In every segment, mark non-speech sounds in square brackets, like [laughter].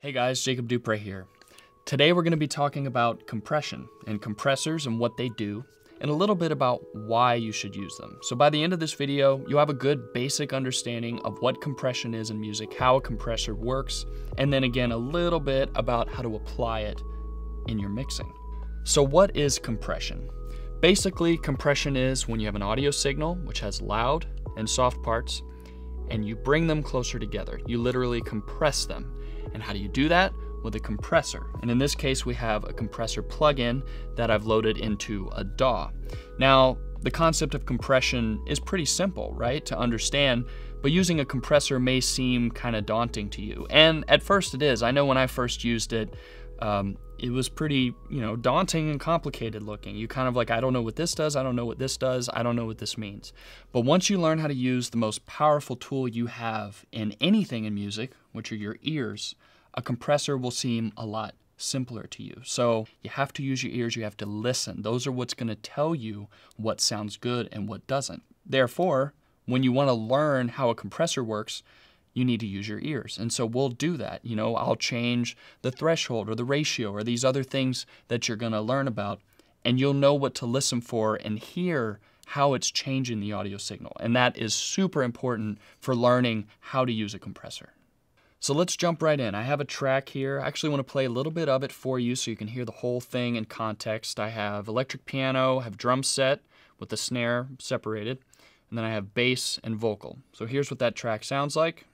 Hey guys, Jacob Dupre here. Today we're going to be talking about compression and compressors and what they do, and a little bit about why you should use them. So by the end of this video, you'll have a good basic understanding of what compression is in music, how a compressor works, and then again a little bit about how to apply it in your mixing. So what is compression? Basically, compression is when you have an audio signal which has loud and soft parts, and you bring them closer together. You literally compress them. And how do you do that? With a compressor. And in this case, we have a compressor plugin that I've loaded into a DAW. Now, the concept of compression is pretty simple, right, to understand, but using a compressor may seem kind of daunting to you. And at first it is. I know when I first used it, um, it was pretty, you know, daunting and complicated looking. You kind of like, I don't know what this does, I don't know what this does, I don't know what this means. But once you learn how to use the most powerful tool you have in anything in music, which are your ears, a compressor will seem a lot simpler to you. So you have to use your ears, you have to listen. Those are what's going to tell you what sounds good and what doesn't. Therefore, when you want to learn how a compressor works, you need to use your ears. And so we'll do that. You know, I'll change the threshold or the ratio or these other things that you're going to learn about, and you'll know what to listen for and hear how it's changing the audio signal. And that is super important for learning how to use a compressor. So let's jump right in. I have a track here. I actually want to play a little bit of it for you so you can hear the whole thing in context. I have electric piano, I have drum set with the snare separated, and then I have bass and vocal. So here's what that track sounds like.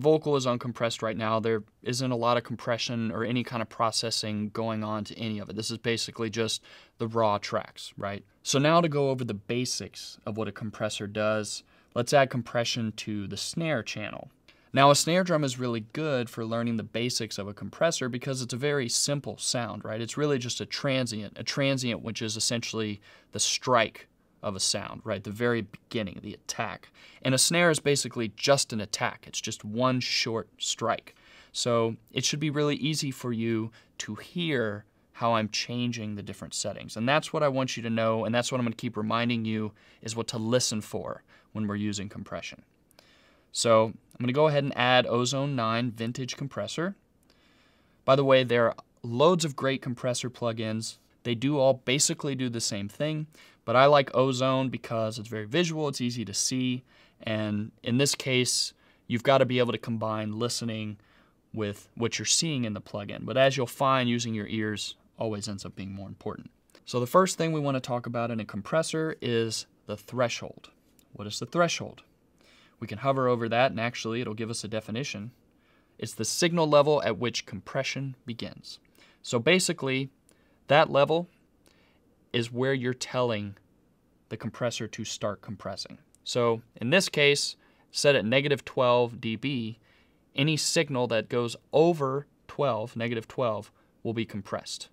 The vocal is uncompressed right now. There isn't a lot of compression or any kind of processing going on to any of it. This is basically just the raw tracks, right? So now to go over the basics of what a compressor does, let's add compression to the snare channel. Now a snare drum is really good for learning the basics of a compressor because it's a very simple sound, right? It's really just a transient, a transient which is essentially the strike of a sound, right? The very beginning, the attack. And a snare is basically just an attack. It's just one short strike. So it should be really easy for you to hear how I'm changing the different settings. And that's what I want you to know, and that's what I'm going to keep reminding you is what to listen for when we're using compression. So I'm going to go ahead and add Ozone 9 Vintage Compressor. By the way, there are loads of great compressor plugins. They do all basically do the same thing. But I like Ozone because it's very visual, it's easy to see, and in this case, you've got to be able to combine listening with what you're seeing in the plugin. But as you'll find, using your ears always ends up being more important. So the first thing we want to talk about in a compressor is the threshold. What is the threshold? We can hover over that and actually it'll give us a definition. It's the signal level at which compression begins. So basically, that level is where you're telling the compressor to start compressing. So in this case, set at negative 12 dB, any signal that goes over 12, negative 12, will be compressed.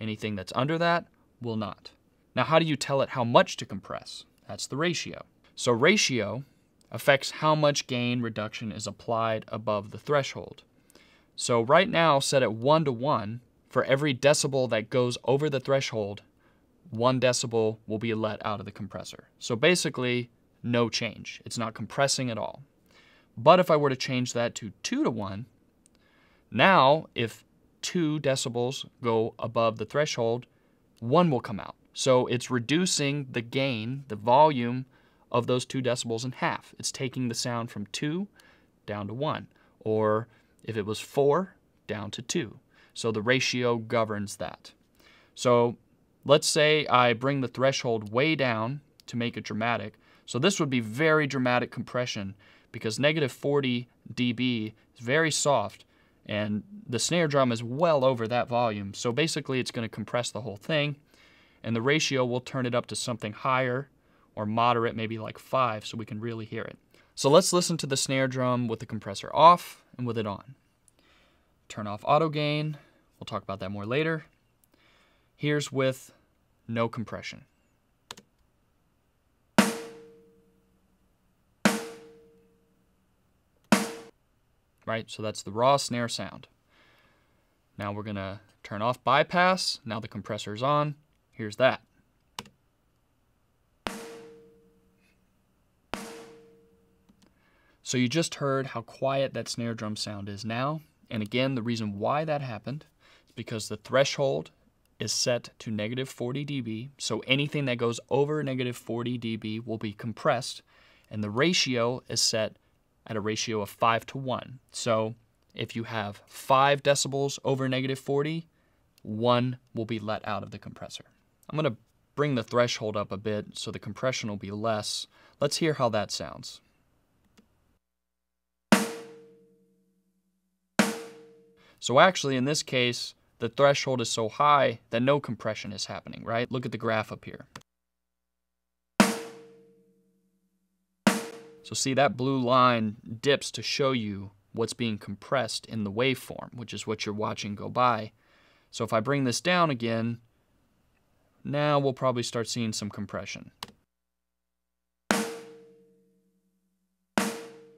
Anything that's under that will not. Now how do you tell it how much to compress? That's the ratio. So ratio affects how much gain reduction is applied above the threshold. So right now set at 1 to 1, for every decibel that goes over the threshold, one decibel will be let out of the compressor. So basically, no change. It's not compressing at all. But if I were to change that to 2 to 1, now if 2 decibels go above the threshold, 1 will come out. So it's reducing the gain, the volume of those 2 decibels in half. It's taking the sound from 2 down to 1. Or if it was 4, down to 2. So the ratio governs that. So Let's say I bring the threshold way down to make it dramatic. So this would be very dramatic compression because negative 40 dB is very soft and the snare drum is well over that volume. So basically it's going to compress the whole thing and the ratio will turn it up to something higher or moderate, maybe like 5 so we can really hear it. So let's listen to the snare drum with the compressor off and with it on. Turn off auto gain. We'll talk about that more later. Here's with no compression. Right, so that's the raw snare sound. Now we're going to turn off bypass. Now the compressor is on. Here's that. So you just heard how quiet that snare drum sound is now. And again, the reason why that happened is because the threshold is set to negative 40 dB. So anything that goes over negative 40 dB will be compressed. And the ratio is set at a ratio of 5 to 1. So if you have 5 decibels over negative 40, 1 will be let out of the compressor. I'm going to bring the threshold up a bit so the compression will be less. Let's hear how that sounds. So actually, in this case, the threshold is so high that no compression is happening, right? Look at the graph up here. So see that blue line dips to show you what's being compressed in the waveform, which is what you're watching go by. So if I bring this down again, now we'll probably start seeing some compression.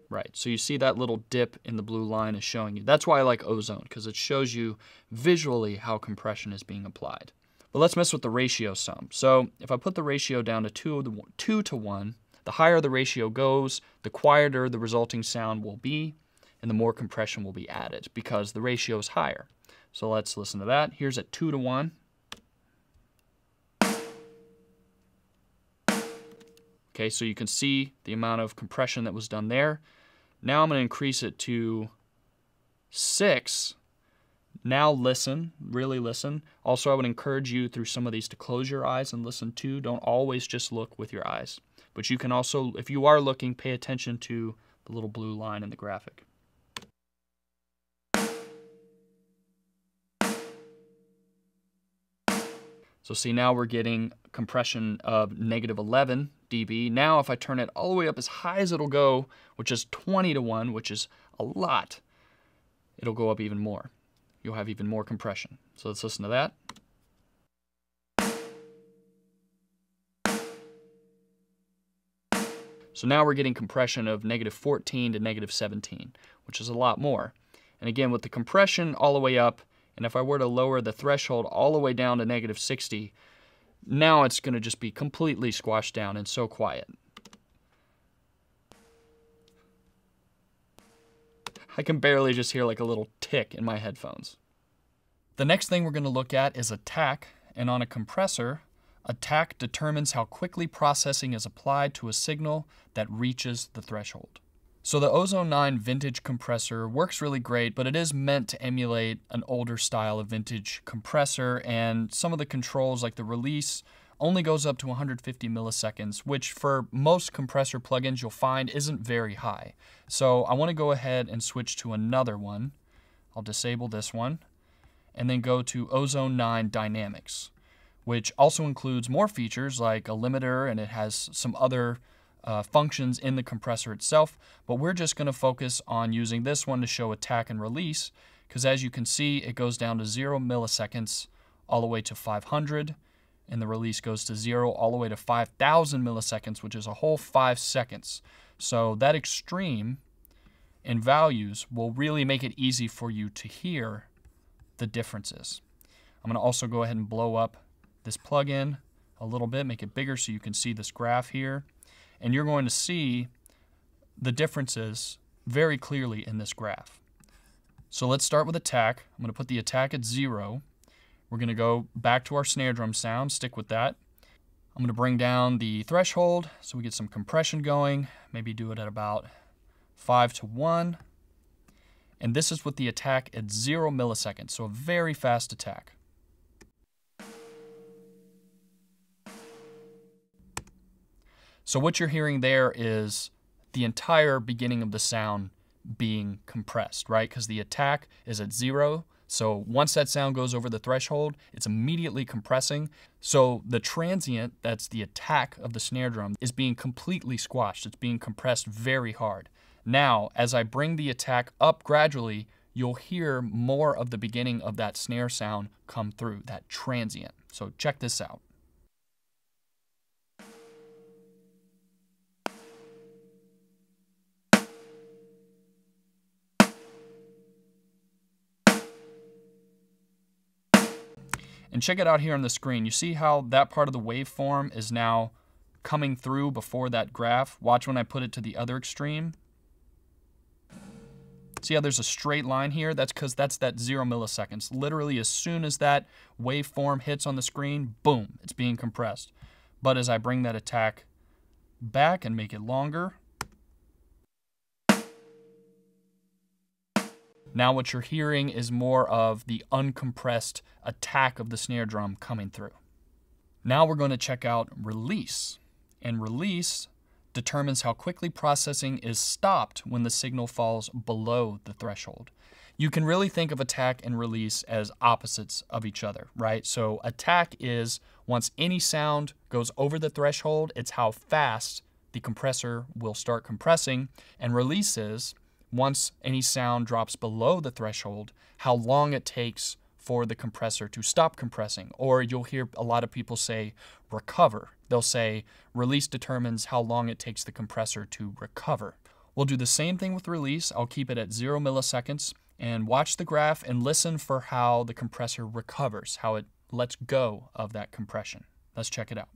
Right, so you see that little dip in the blue line is showing you. That's why I like ozone, because it shows you visually how compression is being applied. But let's mess with the ratio some. So if I put the ratio down to two, two to one, the higher the ratio goes, the quieter the resulting sound will be, and the more compression will be added because the ratio is higher. So let's listen to that. Here's at two to one. Okay, so you can see the amount of compression that was done there. Now I'm going to increase it to 6. Now listen, really listen. Also, I would encourage you through some of these to close your eyes and listen too. Don't always just look with your eyes. But you can also, if you are looking, pay attention to the little blue line in the graphic. So see now we're getting compression of negative 11 dB. Now if I turn it all the way up as high as it'll go, which is 20 to 1, which is a lot, it'll go up even more. You'll have even more compression. So let's listen to that. So now we're getting compression of negative 14 to negative 17, which is a lot more. And again, with the compression all the way up, and if I were to lower the threshold all the way down to negative 60, now it's going to just be completely squashed down and so quiet. I can barely just hear like a little tick in my headphones. The next thing we're going to look at is attack, and on a compressor, attack determines how quickly processing is applied to a signal that reaches the threshold. So the Ozone 9 vintage compressor works really great, but it is meant to emulate an older style of vintage compressor, and some of the controls like the release only goes up to 150 milliseconds, which for most compressor plugins you'll find isn't very high. So I want to go ahead and switch to another one. I'll disable this one, and then go to Ozone 9 Dynamics, which also includes more features like a limiter, and it has some other uh, functions in the compressor itself, but we're just going to focus on using this one to show attack and release, because as you can see, it goes down to 0 milliseconds all the way to 500, and the release goes to 0 all the way to 5,000 milliseconds, which is a whole 5 seconds. So that extreme in values will really make it easy for you to hear the differences. I'm going to also go ahead and blow up this plugin a little bit, make it bigger so you can see this graph here and you're going to see the differences very clearly in this graph. So let's start with attack. I'm going to put the attack at zero. We're going to go back to our snare drum sound, stick with that. I'm going to bring down the threshold so we get some compression going, maybe do it at about 5 to 1. And this is with the attack at 0 milliseconds, so a very fast attack. So what you're hearing there is the entire beginning of the sound being compressed, right? Because the attack is at zero. So once that sound goes over the threshold, it's immediately compressing. So the transient, that's the attack of the snare drum, is being completely squashed. It's being compressed very hard. Now, as I bring the attack up gradually, you'll hear more of the beginning of that snare sound come through, that transient. So check this out. And check it out here on the screen. You see how that part of the waveform is now coming through before that graph? Watch when I put it to the other extreme. See how there's a straight line here? That's because that's that zero milliseconds. Literally, as soon as that waveform hits on the screen, boom, it's being compressed. But as I bring that attack back and make it longer, now what you're hearing is more of the uncompressed attack of the snare drum coming through. Now we're going to check out release. And release determines how quickly processing is stopped when the signal falls below the threshold. You can really think of attack and release as opposites of each other, right? So attack is once any sound goes over the threshold, it's how fast the compressor will start compressing, and release is once any sound drops below the threshold, how long it takes for the compressor to stop compressing. Or you'll hear a lot of people say recover. They'll say release determines how long it takes the compressor to recover. We'll do the same thing with release. I'll keep it at zero milliseconds and watch the graph and listen for how the compressor recovers, how it lets go of that compression. Let's check it out.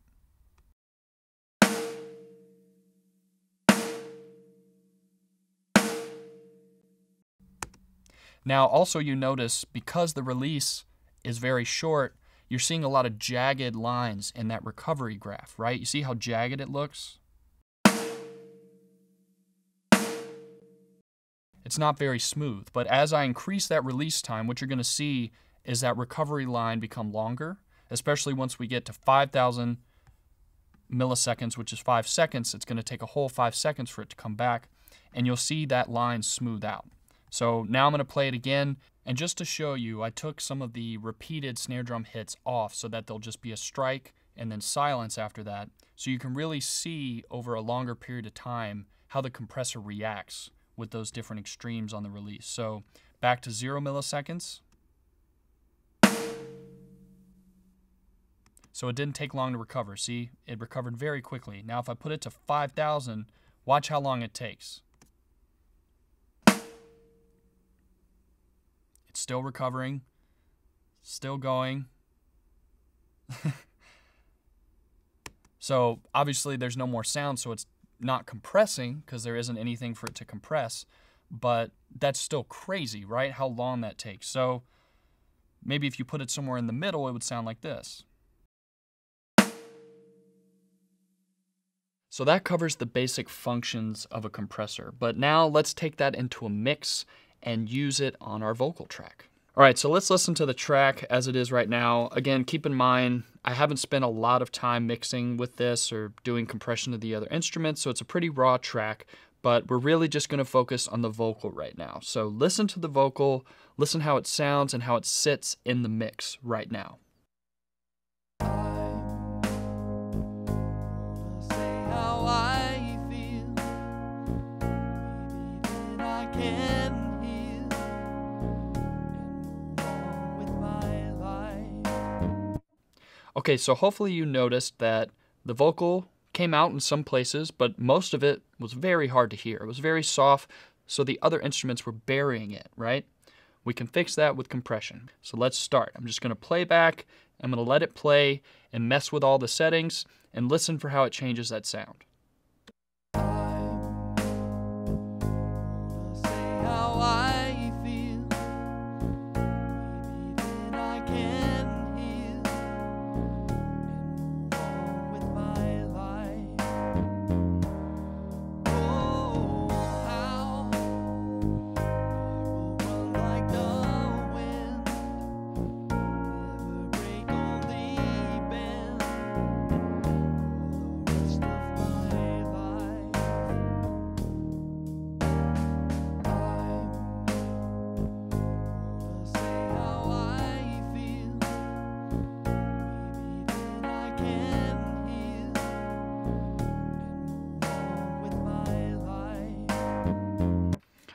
Now, also you notice because the release is very short, you're seeing a lot of jagged lines in that recovery graph, right? You see how jagged it looks? It's not very smooth, but as I increase that release time, what you're going to see is that recovery line become longer, especially once we get to 5,000 milliseconds, which is five seconds. It's going to take a whole five seconds for it to come back, and you'll see that line smooth out. So now I'm going to play it again. And just to show you, I took some of the repeated snare drum hits off so that there'll just be a strike and then silence after that. So you can really see over a longer period of time how the compressor reacts with those different extremes on the release. So back to zero milliseconds. So it didn't take long to recover. See, it recovered very quickly. Now if I put it to 5,000, watch how long it takes. Still recovering, still going. [laughs] so obviously there's no more sound, so it's not compressing because there isn't anything for it to compress. But that's still crazy, right? How long that takes. So maybe if you put it somewhere in the middle, it would sound like this. So that covers the basic functions of a compressor. But now let's take that into a mix and use it on our vocal track. All right, so let's listen to the track as it is right now. Again, keep in mind, I haven't spent a lot of time mixing with this or doing compression of the other instruments, so it's a pretty raw track, but we're really just going to focus on the vocal right now. So listen to the vocal, listen how it sounds and how it sits in the mix right now. Okay, so hopefully you noticed that the vocal came out in some places, but most of it was very hard to hear. It was very soft, so the other instruments were burying it, right? We can fix that with compression. So let's start. I'm just going to play back. I'm going to let it play and mess with all the settings and listen for how it changes that sound.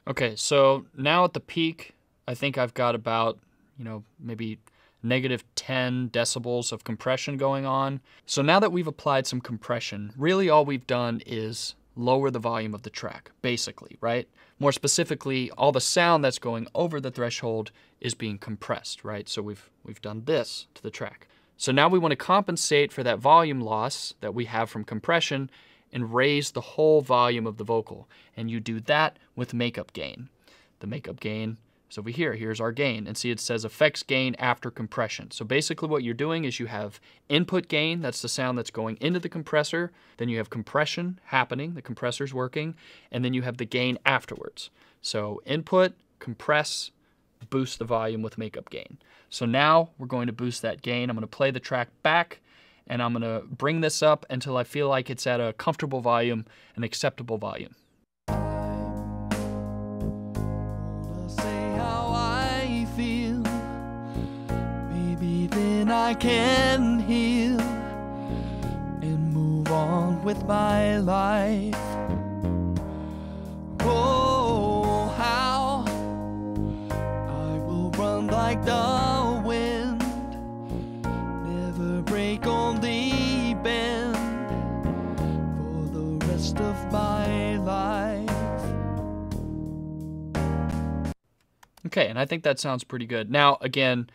Okay, so now at the peak, I think I've got about, you know, maybe negative 10 decibels of compression going on. So now that we've applied some compression, really all we've done is lower the volume of the track, basically, right? More specifically, all the sound that's going over the threshold is being compressed, right? So we've, we've done this to the track. So now we want to compensate for that volume loss that we have from compression and raise the whole volume of the vocal. And you do that with makeup gain. The makeup gain is over here. Here's our gain. And see it says effects gain after compression. So basically what you're doing is you have input gain, that's the sound that's going into the compressor. Then you have compression happening, the compressor's working. And then you have the gain afterwards. So input, compress, boost the volume with makeup gain. So now we're going to boost that gain. I'm going to play the track back and I'm to bring this up until I feel like it's at a comfortable volume, an acceptable volume. Then I can heal and move on with my life. Okay, and I think that sounds pretty good. Now, again,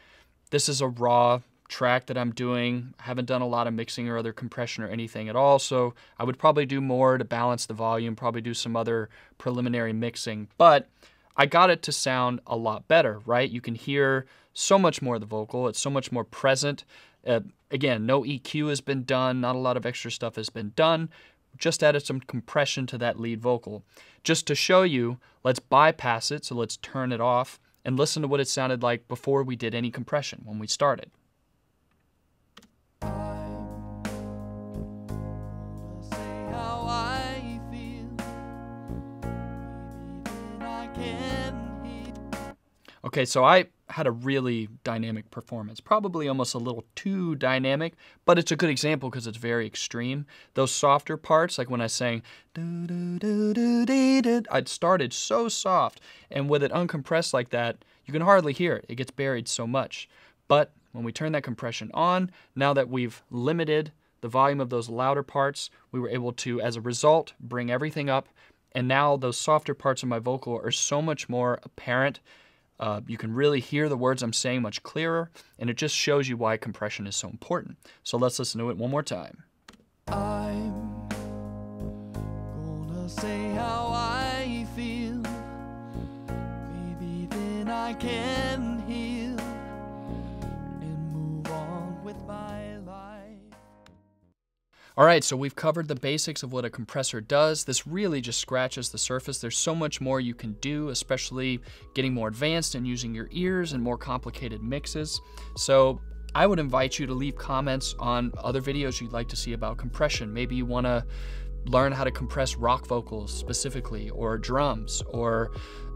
this is a raw track that I'm doing. I haven't done a lot of mixing or other compression or anything at all, so I would probably do more to balance the volume, probably do some other preliminary mixing, but I got it to sound a lot better, right? You can hear so much more of the vocal. It's so much more present. Uh, again, no EQ has been done. Not a lot of extra stuff has been done. Just added some compression to that lead vocal. Just to show you, let's bypass it. So let's turn it off and listen to what it sounded like before we did any compression when we started. Okay, so I had a really dynamic performance, probably almost a little too dynamic, but it's a good example because it's very extreme. Those softer parts, like when I sang, I'd started so soft, and with it uncompressed like that, you can hardly hear it. It gets buried so much. But when we turn that compression on, now that we've limited the volume of those louder parts, we were able to, as a result, bring everything up. And now those softer parts of my vocal are so much more apparent uh, you can really hear the words I'm saying much clearer, and it just shows you why compression is so important. So let's listen to it one more time. I'm gonna say how I feel. Maybe then I can all right, so we've covered the basics of what a compressor does. This really just scratches the surface. There's so much more you can do, especially getting more advanced and using your ears and more complicated mixes. So I would invite you to leave comments on other videos you'd like to see about compression. Maybe you want to learn how to compress rock vocals specifically, or drums, or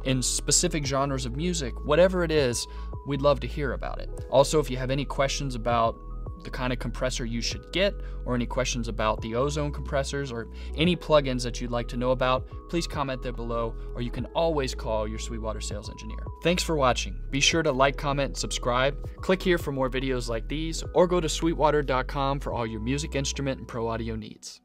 in specific genres of music, whatever it is, we'd love to hear about it. Also, if you have any questions about the kind of compressor you should get, or any questions about the ozone compressors, or any plugins that you'd like to know about, please comment there below, or you can always call your Sweetwater sales engineer. Thanks for watching. Be sure to like, comment, subscribe. Click here for more videos like these, or go to sweetwater.com for all your music instrument and pro audio needs.